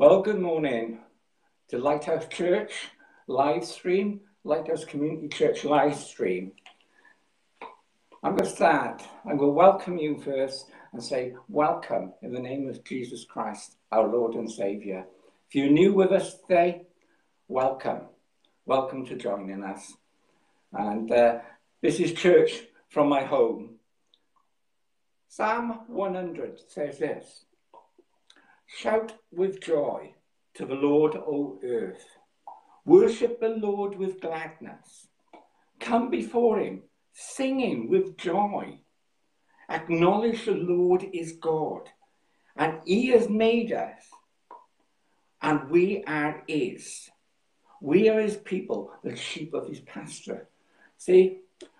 Well, good morning to Lighthouse Church live stream, Lighthouse Community Church live stream. I'm going to start. I'm going to welcome you first and say, Welcome in the name of Jesus Christ, our Lord and Saviour. If you're new with us today, welcome. Welcome to joining us. And uh, this is church from my home. Psalm 100 says this Shout with joy to the Lord, O earth. Worship the Lord with gladness. Come before him, singing with joy. Acknowledge the Lord is God, and he has made us, and we are his. We are his people, the sheep of his pasture. See,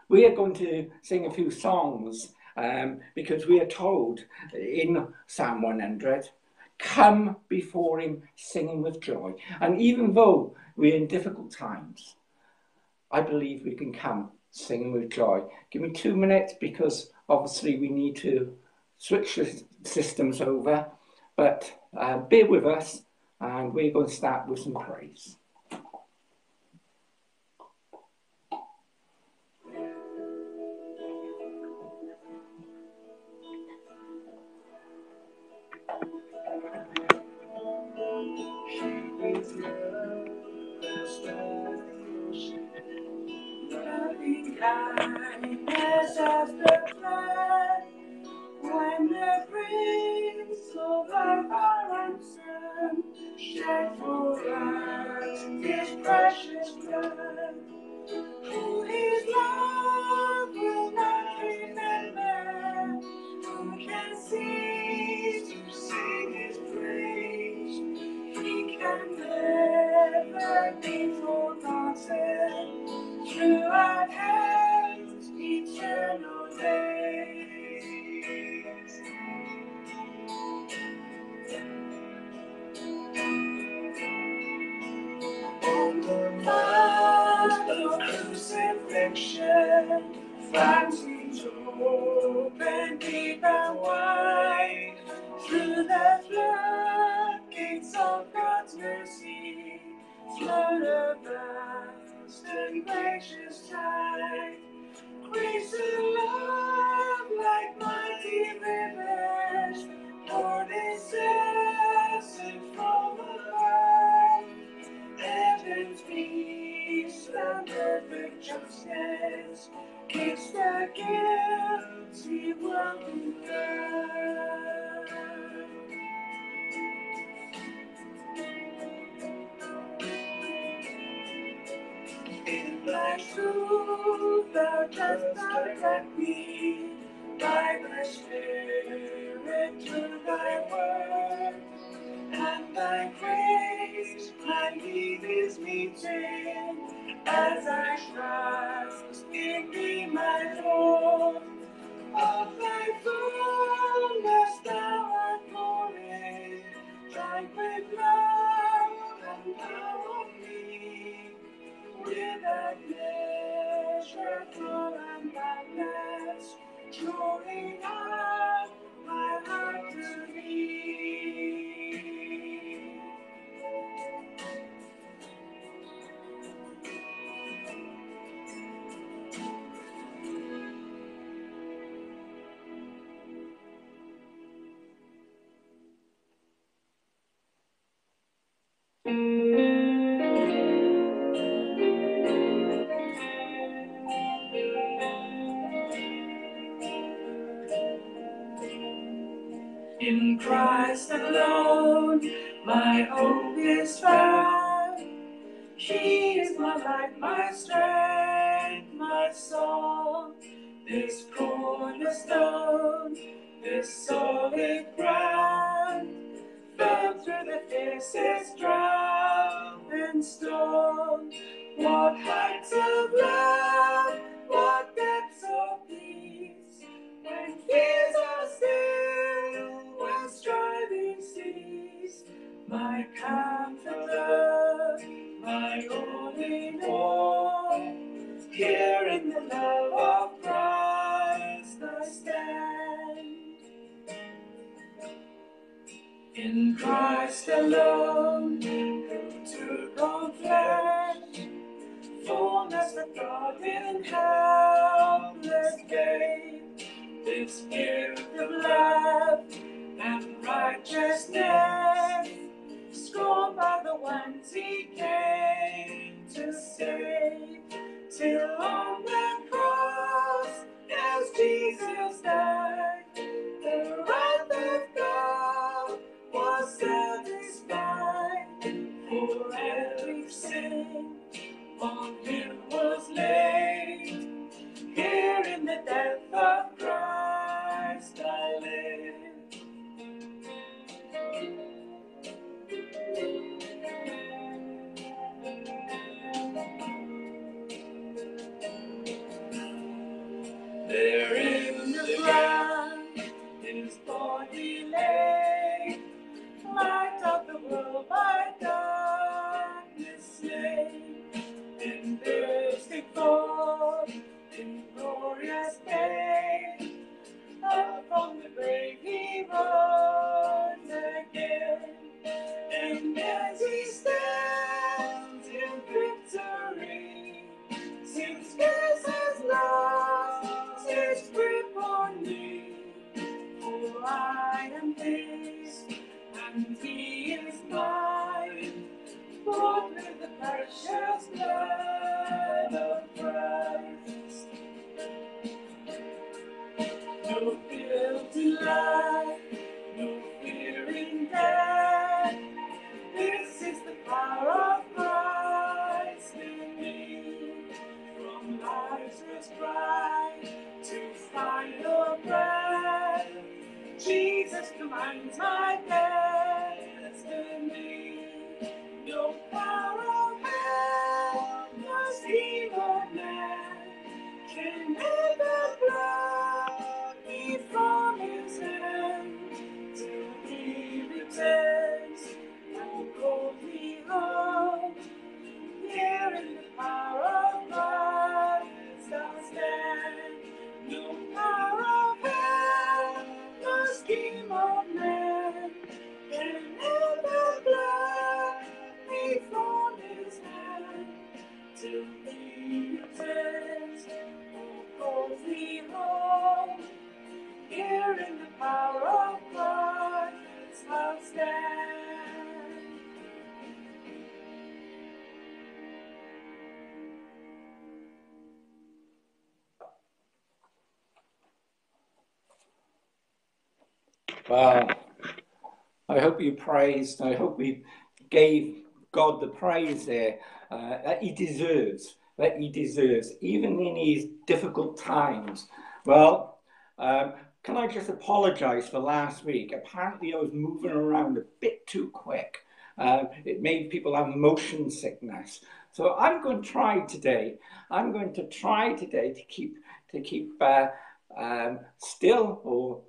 we are going to sing a few songs um, because we are told in Psalm 100 come before him singing with joy. And even though we're in difficult times, I believe we can come singing with joy. Give me two minutes because obviously we need to switch the systems over, but uh, bear with us and we're going to start with some praise. The flood when the prince of our ransom shed for us his precious blood. Who love will not remember, who can cease to sing his praise? He can never be forgotten throughout heaven's justice keeps the guilty in love. In thy truth thou dost direct me by thy spirit to thy word. And thy grace my need is meeting as I trust in thee, my Lord. Of thy fullness thou art drunk with love and power me, without measure, full and boundless, drawing out my heart to thee. In Christ alone, my hope is found. He is my light, my strength, my song. This cornerstone, this solid ground, firm through the fiercest drought and. What heights of love, what depths of peace, when fears are still, when striving cease, my comforter, my in all. Here in the love of Christ I stand. In Christ alone, on flesh, fullness in helpless babe. This gift of love and righteousness, scorned by the ones he came to save, till on the cross, as Jesus died, him was laid. Here in the death of Christ I live. There in the ground his body lay, light of the world by darkness you praised. I hope we gave God the praise there uh, that He deserves. That He deserves, even in these difficult times. Well, um, can I just apologise for last week? Apparently, I was moving around a bit too quick. Uh, it made people have motion sickness. So I'm going to try today. I'm going to try today to keep to keep uh, um, still or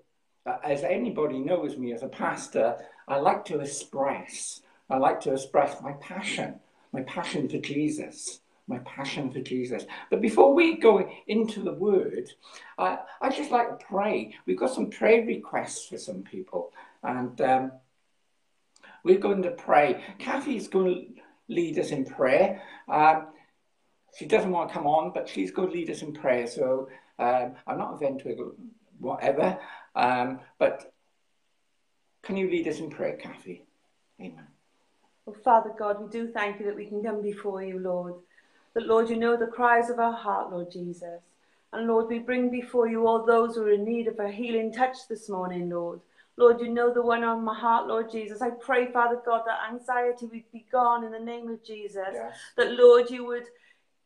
uh, as anybody knows me as a pastor, I like to express. I like to express my passion, my passion for Jesus, my passion for Jesus. But before we go into the word, I I just like to pray. We've got some prayer requests for some people, and um, we're going to pray. Kathy's going to lead us in prayer. Um, she doesn't want to come on, but she's going to lead us in prayer. So um, I'm not a ventriloquist, whatever. Um, but can you lead us in prayer, Kathy? Amen. Oh, Father God, we do thank you that we can come before you, Lord. That, Lord, you know the cries of our heart, Lord Jesus. And, Lord, we bring before you all those who are in need of a healing touch this morning, Lord. Lord, you know the one on my heart, Lord Jesus. I pray, Father God, that anxiety would be gone in the name of Jesus. Yes. That, Lord, you would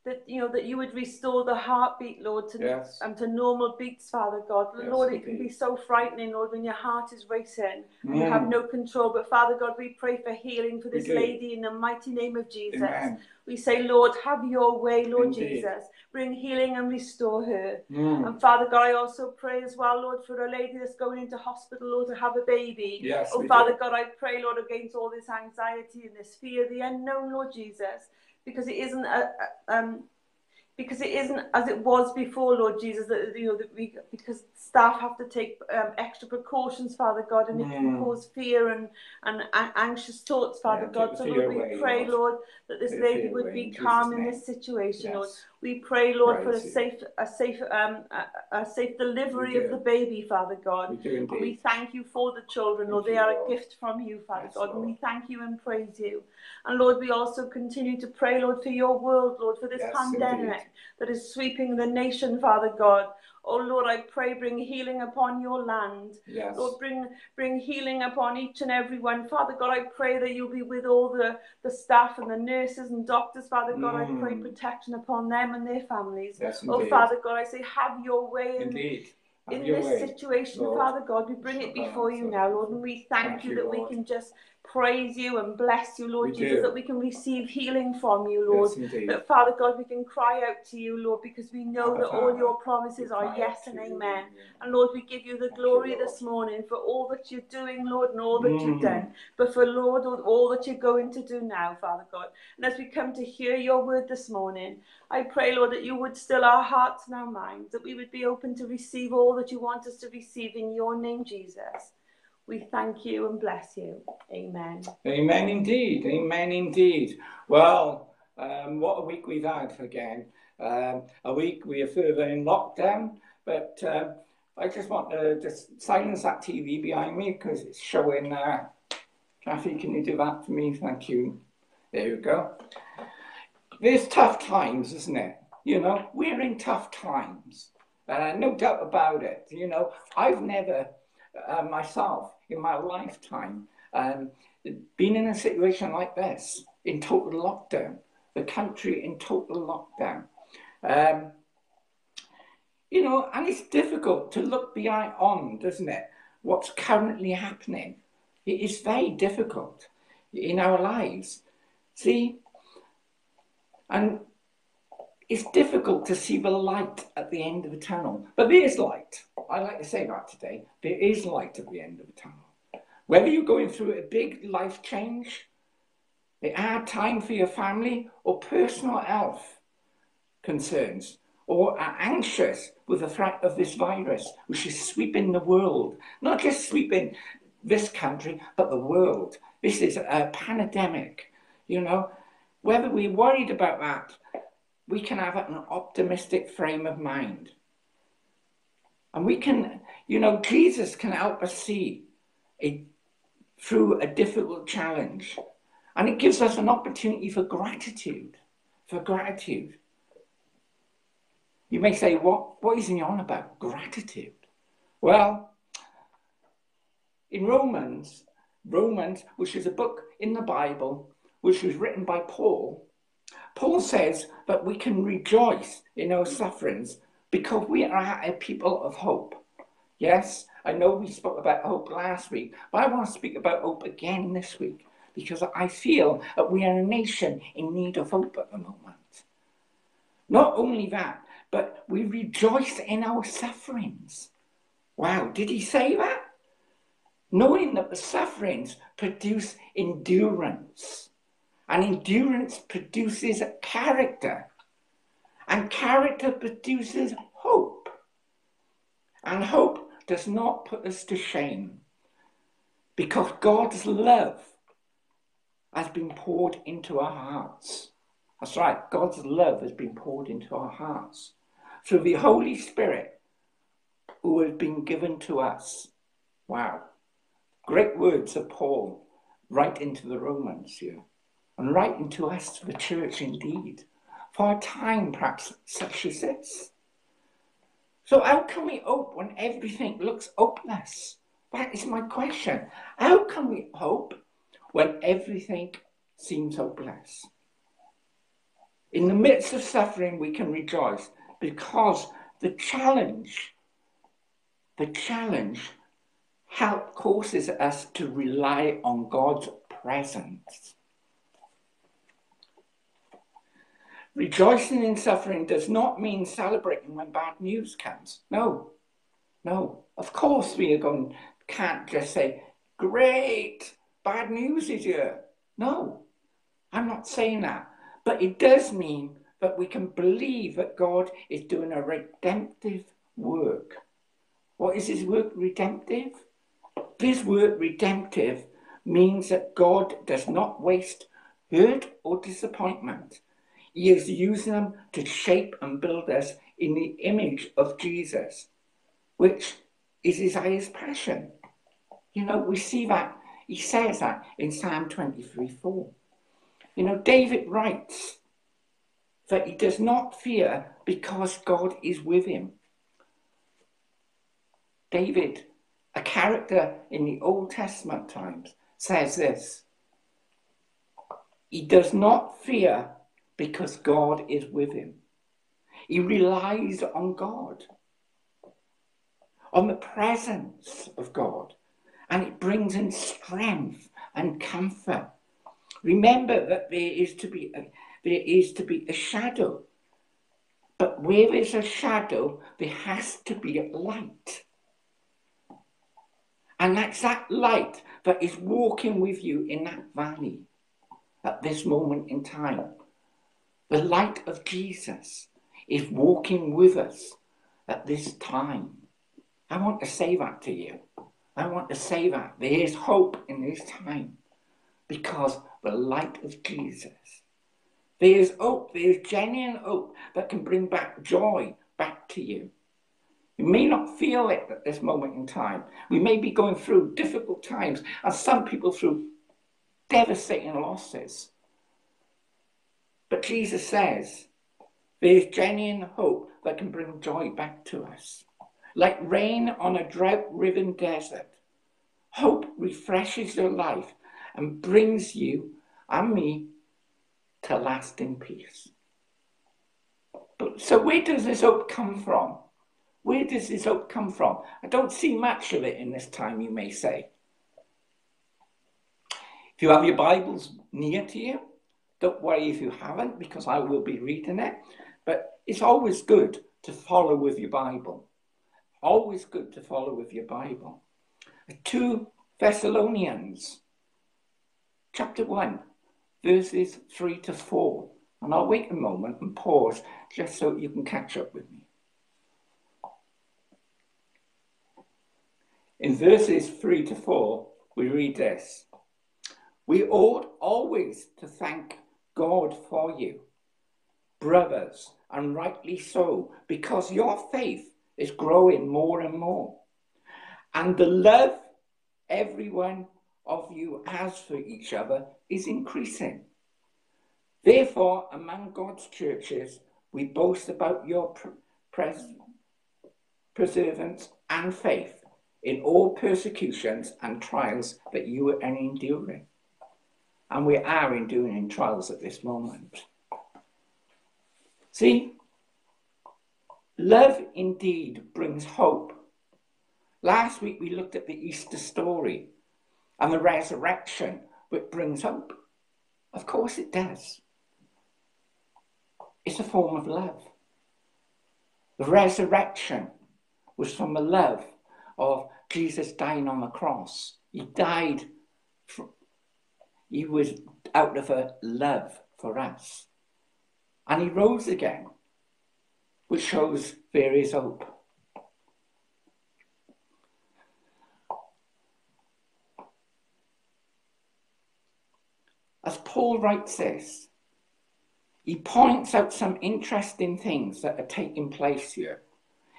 that you know that you would restore the heartbeat, Lord, to Yes. and to normal beats, Father God. Yes, Lord, it can be so frightening, Lord, when your heart is racing. and You Mm. have no control. But Father God, we pray for healing for this lady in the mighty name of Jesus. Amen. We say, Lord, have your way, Lord Indeed. Jesus. Bring healing and restore her. Mm. And Father God, I also pray as well, Lord, for a lady that's going into hospital, Lord, to have a baby. Yes, Oh, Father do. God, I pray, Lord, against all this anxiety and this fear, the unknown, Lord Jesus, because it isn't a, a- um, because it isn't as it was before, Lord Jesus, that you know that we because staff have to take um, extra precautions, Father God, and it can Mm. cause fear and and anxious thoughts, Father Yeah, God. So Lord, we away, pray, Lord. Lord, that this lady would be calm in this situation, Lord. We pray, Lord, for a safe a safe um a, a safe delivery of the baby, Father God. We do we thank you for the children, Lord. They you, are Lord. a gift from you, Father Yes, God. And we thank you and praise you. And Lord, we also continue to pray, Lord, for your world, Lord, for this Yes, pandemic indeed. that is sweeping the nation, Father God. Oh Lord, I pray, bring healing upon your land. Yes. Lord, bring bring healing upon each and every one. Father God, I pray that you'll be with all the, the staff and the nurses and doctors. Father God, I pray Mm. protection upon them and their families. Yes, Oh. Father God, I say, have your way in, Indeed. Have in this way. situation, Lord. Father God. We bring it before you now, Lord, and we thank, Thank you you, that we can just praise you and bless you, Lord We Jesus, do. that we can receive healing from you, Lord. Yes. That Father God, we can cry out to you, Lord, because we know that all your promises are yes and amen. And Lord, we give you the glory this morning for all that you're doing, Lord, and all that you've Mm. done. But for Lord, all- all that you're going to do now, Father God. And as we come to hear your word this morning, I pray, Lord, that you would still our hearts and our minds, that we would be open to receive all that you want us to receive in your name, Jesus. We thank you and bless you. Amen. Amen indeed. Amen indeed. Well, um, what a week we've had again. Um, a week we are further in lockdown, but um, I just want to just silence that TV behind me because it's showing. Uh, Kathy, can you do that for me? Thank you. There you go. There's tough times, isn't it? You know, we're in tough times. Uh, no doubt about it. You know, I've never uh, myself in my lifetime um, been in a situation like this in total lockdown, the country in total lockdown. Um, you know, and it's difficult to look beyond, on, doesn't it? What's currently happening. It is very difficult in our lives. See, and it's difficult to see the light at the end of the tunnel. But there is light. I like to say that today. There is light at the end of the tunnel. Whether you're going through a big life change, a hard time for your family, or personal health concerns, or are anxious with the threat of this virus, which is sweeping the world, not just sweeping this country, but the world. This is a pandemic, you know. Whether we're worried about that, we can have an optimistic frame of mind. And we can, you know, Jesus can help us see through a difficult challenge. And it gives us an opportunity for gratitude, for gratitude. You may say, what, what is he on about? Gratitude. Well, in Romans, Romans, which is a book in the Bible, which was written by Paul, Paul says that we can rejoice in our sufferings because we are a people of hope. Yes, I know we spoke about hope last week, but I want to speak about hope again this week because I feel that we are a nation in need of hope at the moment. Not only that, but we rejoice in our sufferings. Wow, did he say that? Knowing that the sufferings produce endurance, and endurance produces a character, and character produces hope. And hope does not put us to shame because God's love has been poured into our hearts. That's right, God's love has been poured into our hearts through the Holy Spirit who has been given to us. Wow. Great words of Paul right into the Romans here and right into us, the church indeed, for a time perhaps such as this. So, how can we hope when everything looks hopeless? That is my question. How can we hope when everything seems hopeless? In the midst of suffering, we can rejoice because the challenge, the challenge help causes us to rely on God's presence. Rejoicing in suffering does not mean celebrating when bad news comes. No, no. Of course, we are going, can't just say, great, bad news is here. No, I'm not saying that. But it does mean that we can believe that God is doing a redemptive work. What is his work redemptive? This word redemptive means that God does not waste hurt or disappointment. He is using them to shape and build us in the image of Jesus, which is his highest passion. You know, we see that, he says that in Psalm 23 4. You know, David writes that he does not fear because God is with him. David, a character in the Old Testament times, says this He does not fear because God is with him. He relies on God, on the presence of God, and it brings in strength and comfort. Remember that there is to be a, there is to be a shadow, but where there's a shadow, there has to be a light. And that's that light that is walking with you in that valley at this moment in time. The light of Jesus is walking with us at this time. I want to say that to you. I want to say that there is hope in this time because the light of Jesus. There is hope, there is genuine hope that can bring back joy back to you. You may not feel it at this moment in time. We may be going through difficult times, and some people through devastating losses. But Jesus says there is genuine hope that can bring joy back to us. Like rain on a drought riven desert, hope refreshes your life and brings you and me to lasting peace. But so, where does this hope come from? Where does this hope come from? I don't see much of it in this time, you may say. If you have your Bibles near to you, don't worry if you haven't, because I will be reading it. But it's always good to follow with your Bible. Always good to follow with your Bible. 2 Thessalonians, chapter 1, verses 3 to 4. And I'll wait a moment and pause just so you can catch up with me. In verses 3 to 4, we read this We ought always to thank God for you, brothers, and rightly so, because your faith is growing more and more. And the love everyone of you has for each other is increasing. Therefore, among God's churches, we boast about your pres- perseverance and faith in all persecutions and trials that you are enduring. And we are enduring trials at this moment. See, love indeed brings hope. Last week we looked at the Easter story and the resurrection, which brings hope. Of course it does. It's a form of love. The resurrection was from the love of Jesus dying on the cross. He died, he was out of a love for us. And he rose again, which shows there is hope. As Paul writes this, he points out some interesting things that are taking place here.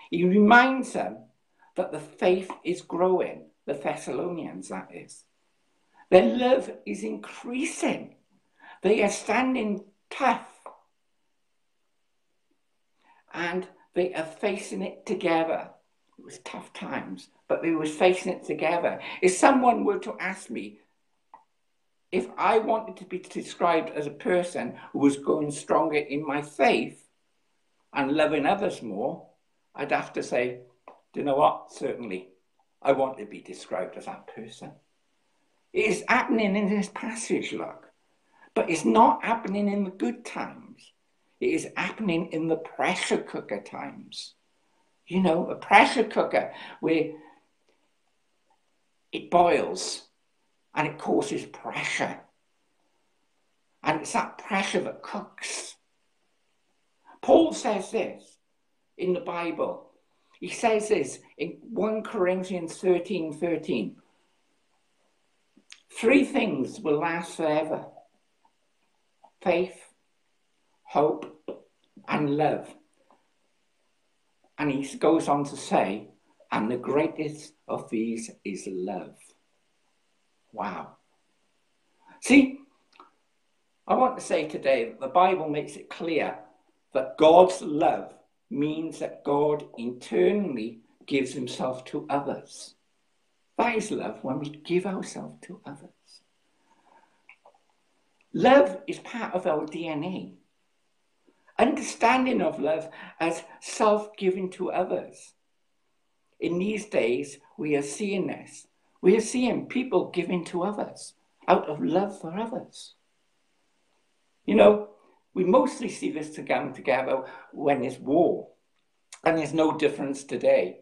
He reminds them that the faith is growing, the Thessalonians, that is. Their love is increasing. They are standing tough. And they are facing it together. It was tough times, but they were facing it together. If someone were to ask me if I wanted to be described as a person who was growing stronger in my faith and loving others more, I'd have to say do you know what? Certainly, I want to be described as that person. It is happening in this passage, look. But it's not happening in the good times. It is happening in the pressure cooker times. You know, a pressure cooker where it boils and it causes pressure. And it's that pressure that cooks. Paul says this in the Bible. He says this in 1 Corinthians 13 13. Three things will last forever faith, hope, and love. And he goes on to say, and the greatest of these is love. Wow. See, I want to say today that the Bible makes it clear that God's love means that God internally gives himself to others. That is love when we give ourselves to others. Love is part of our DNA. Understanding of love as self giving to others. In these days, we are seeing this. We are seeing people giving to others out of love for others. You know, we mostly see this to come together when there's war. And there's no difference today.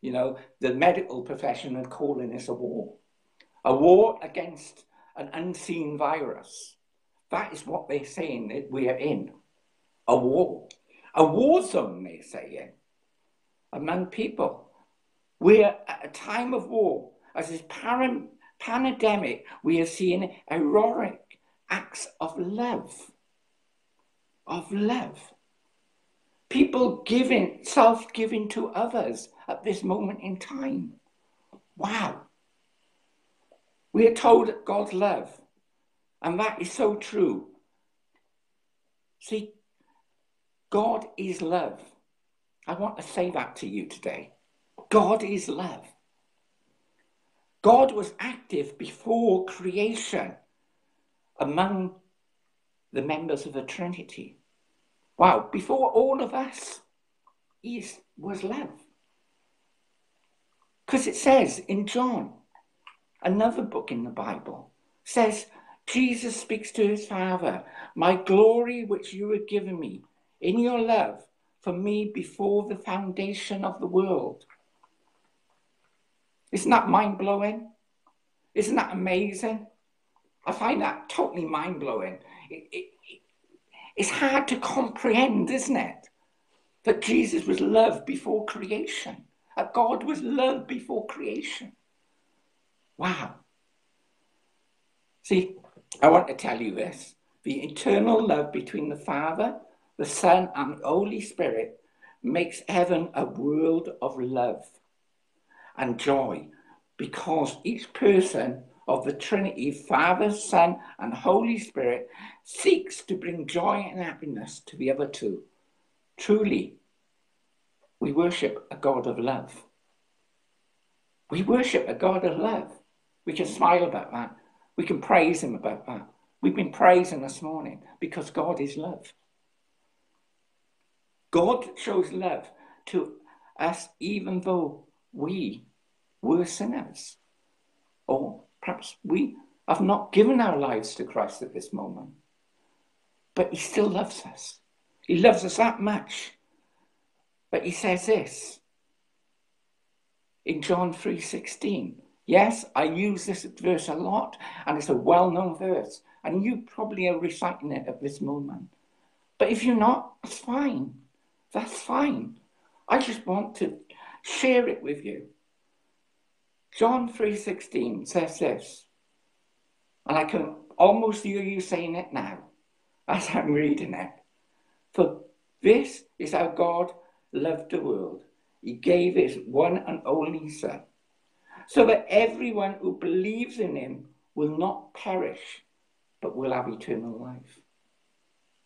You know, the medical profession are calling this a war. A war against an unseen virus. That is what they're saying that we are in. A war. A war zone, they're saying, among people. We're at a time of war. As this pan- pandemic, we are seeing heroic acts of love. Of love. People giving, self giving to others at this moment in time. Wow. We are told that God's love, and that is so true. See, God is love. I want to say that to you today. God is love. God was active before creation among the members of the Trinity. Wow, before all of us, he was love. Because it says in John, another book in the Bible, says, Jesus speaks to his Father, My glory which you have given me in your love for me before the foundation of the world. Isn't that mind blowing? Isn't that amazing? I find that totally mind blowing. It, it, it's hard to comprehend, isn't it? That Jesus was love before creation, that God was love before creation. Wow. See, I want to tell you this the eternal love between the Father, the Son, and the Holy Spirit makes heaven a world of love and joy because each person of the Trinity, Father, Son, and Holy Spirit, seeks to bring joy and happiness to the other two. Truly, we worship a God of love. We worship a God of love. We can smile about that. We can praise Him about that. We've been praising this morning because God is love. God shows love to us even though we were sinners. Or Perhaps we have not given our lives to Christ at this moment. But he still loves us. He loves us that much. But he says this in John 3:16. Yes, I use this verse a lot, and it's a well-known verse, and you probably are reciting it at this moment. But if you're not, that's fine. That's fine. I just want to share it with you. John 3.16 says this, and I can almost hear you saying it now as I'm reading it. For this is how God loved the world. He gave his one and only Son, so that everyone who believes in him will not perish, but will have eternal life.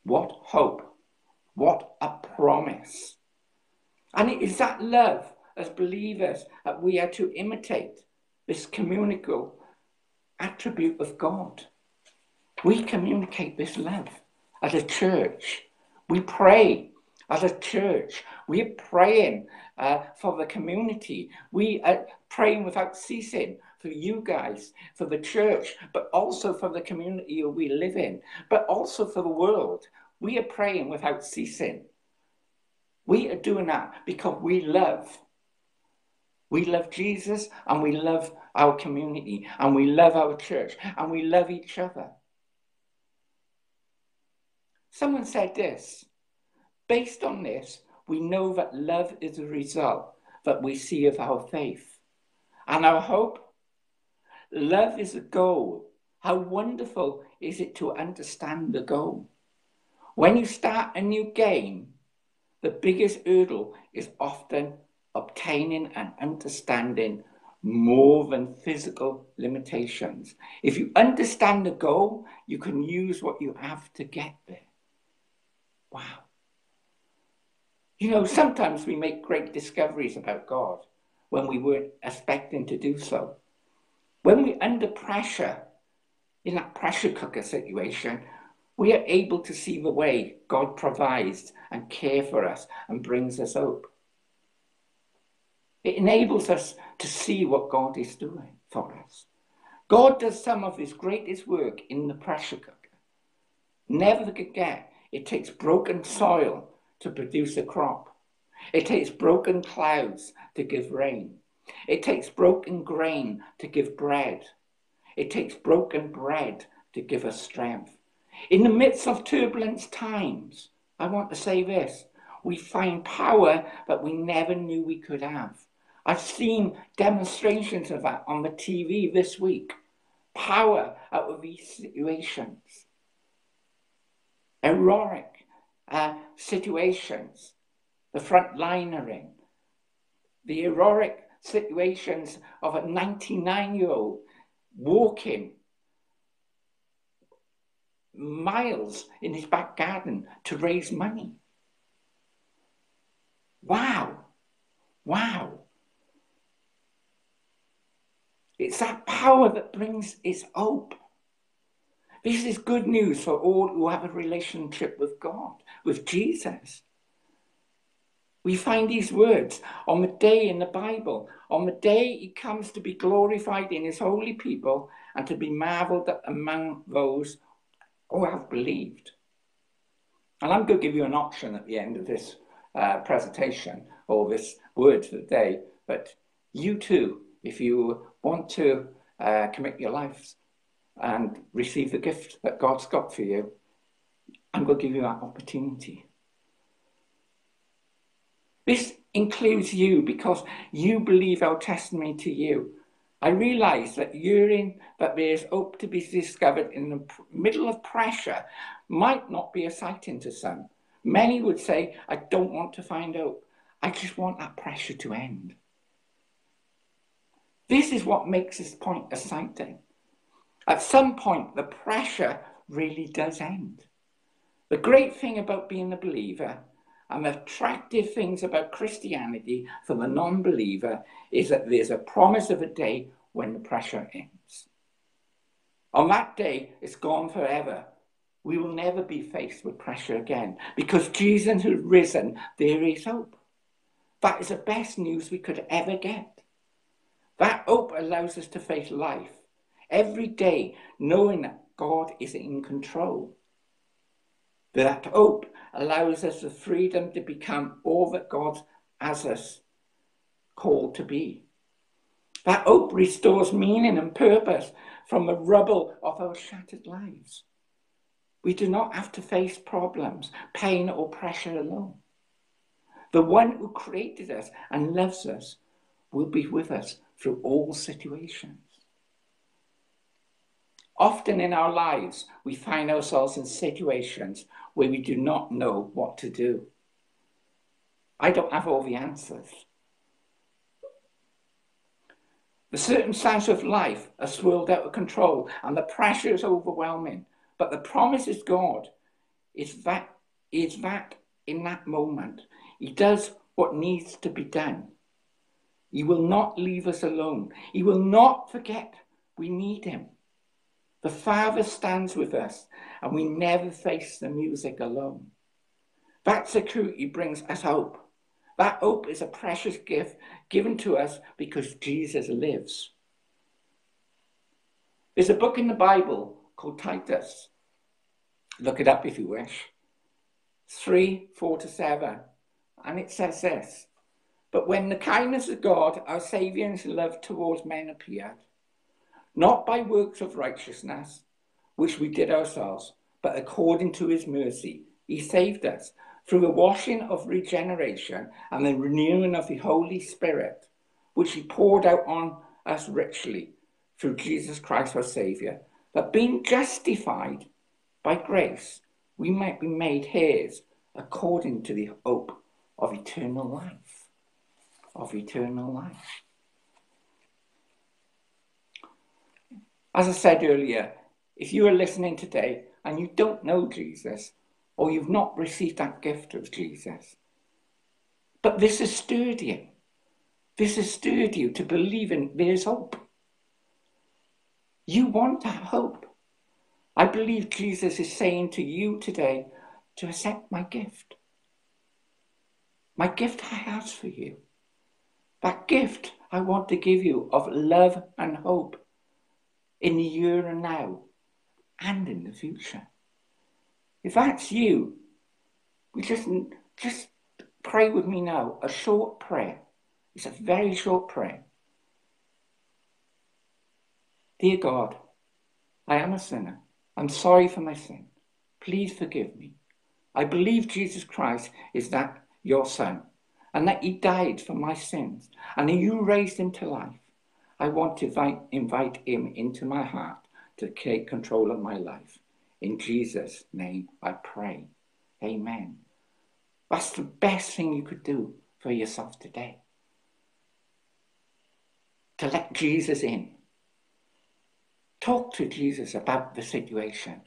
What hope! What a promise! And it is that love as believers that we are to imitate this communicable attribute of God. We communicate this love as a church. We pray as a church. We're praying uh, for the community. We are praying without ceasing for you guys, for the church, but also for the community we live in, but also for the world. We are praying without ceasing. We are doing that because we love. We love Jesus and we love our community and we love our church and we love each other. Someone said this Based on this, we know that love is a result that we see of our faith. And our hope? Love is a goal. How wonderful is it to understand the goal? When you start a new game, the biggest hurdle is often obtaining and understanding more than physical limitations. If you understand the goal, you can use what you have to get there. Wow. You know, sometimes we make great discoveries about God when we weren't expecting to do so. When we're under pressure, in that pressure cooker situation, we are able to see the way God provides and care for us and brings us hope. It enables us to see what God is doing for us. God does some of his greatest work in the pressure cooker. Never forget, it takes broken soil to produce a crop. It takes broken clouds to give rain. It takes broken grain to give bread. It takes broken bread to give us strength. In the midst of turbulent times, I want to say this we find power that we never knew we could have. I've seen demonstrations of that on the TV this week. Power out of these situations. Heroic uh, situations. The frontlinering. The heroic situations of a 99 year old walking miles in his back garden to raise money. Wow. Wow. It's that power that brings its hope. This is good news for all who have a relationship with God, with Jesus. We find these words on the day in the Bible, on the day he comes to be glorified in his holy people and to be marveled at among those who have believed. And I'm going to give you an option at the end of this uh, presentation or this word for the day, but you too, if you want to uh, commit your lives and receive the gift that God's got for you, I'm going to give you that opportunity. This includes you because you believe our testimony to you. I realize that you're that there's hope to be discovered in the middle of pressure might not be exciting to some. Many would say, I don't want to find hope. I just want that pressure to end. This is what makes this point exciting. At some point, the pressure really does end. The great thing about being a believer and the attractive things about Christianity for the non believer is that there's a promise of a day when the pressure ends. On that day, it's gone forever. We will never be faced with pressure again because Jesus has risen. There is hope. That is the best news we could ever get. That hope allows us to face life every day knowing that God is in control. That hope allows us the freedom to become all that God has us called to be. That hope restores meaning and purpose from the rubble of our shattered lives. We do not have to face problems, pain, or pressure alone. The one who created us and loves us will be with us through all situations. Often in our lives, we find ourselves in situations where we do not know what to do. I don't have all the answers. The circumstance of life are swirled out of control and the pressure is overwhelming. But the promise is God is that is that in that moment. He does what needs to be done. He will not leave us alone. He will not forget we need him. The Father stands with us, and we never face the music alone. That security brings us hope. That hope is a precious gift given to us because Jesus lives. There's a book in the Bible called Titus. Look it up if you wish. 3, 4 to 7. And it says this But when the kindness of God, our Saviour, and his love towards men appeared, not by works of righteousness, which we did ourselves, but according to his mercy, he saved us through the washing of regeneration and the renewing of the Holy Spirit, which he poured out on us richly through Jesus Christ our Saviour, that being justified by grace, we might be made heirs according to the hope of eternal life. Of eternal life. As I said earlier, if you are listening today and you don't know Jesus, or you've not received that gift of Jesus, but this has stirred you, this has stirred you to believe in there's hope. You want that hope. I believe Jesus is saying to you today to accept my gift. My gift I have for you. That gift I want to give you of love and hope in the here and now and in the future. If that's you, we just, just pray with me now a short prayer. It's a very short prayer. Dear God, I am a sinner. I'm sorry for my sin. Please forgive me. I believe Jesus Christ is that your son and that he died for my sins and you raised him to life. I want to invite, invite him into my heart to take control of my life. In Jesus' name I pray. Amen. That's the best thing you could do for yourself today. To let Jesus in. Talk to Jesus about the situation.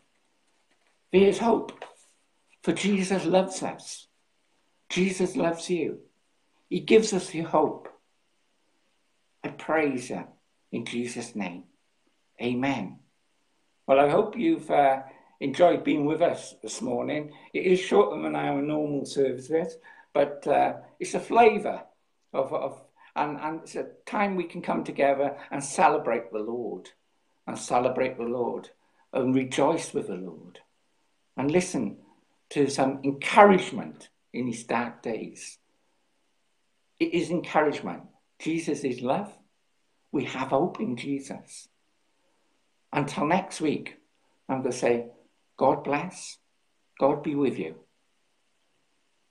There's hope. For Jesus loves us. Jesus loves you. He gives us the hope. I praise you in Jesus' name. Amen. Well, I hope you've uh, enjoyed being with us this morning. It is shorter than our normal services, but uh, it's a flavour of, of and, and it's a time we can come together and celebrate the Lord, and celebrate the Lord, and rejoice with the Lord, and listen to some encouragement in these dark days. It is encouragement. Jesus is love. We have hope in Jesus. Until next week, I'm going to say, God bless. God be with you.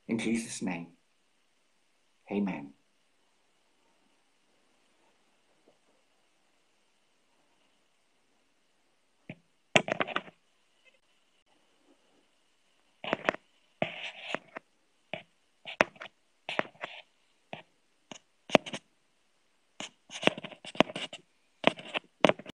In Jesus' name, amen.